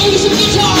Some guitar